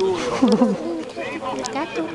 Ciao. Gato.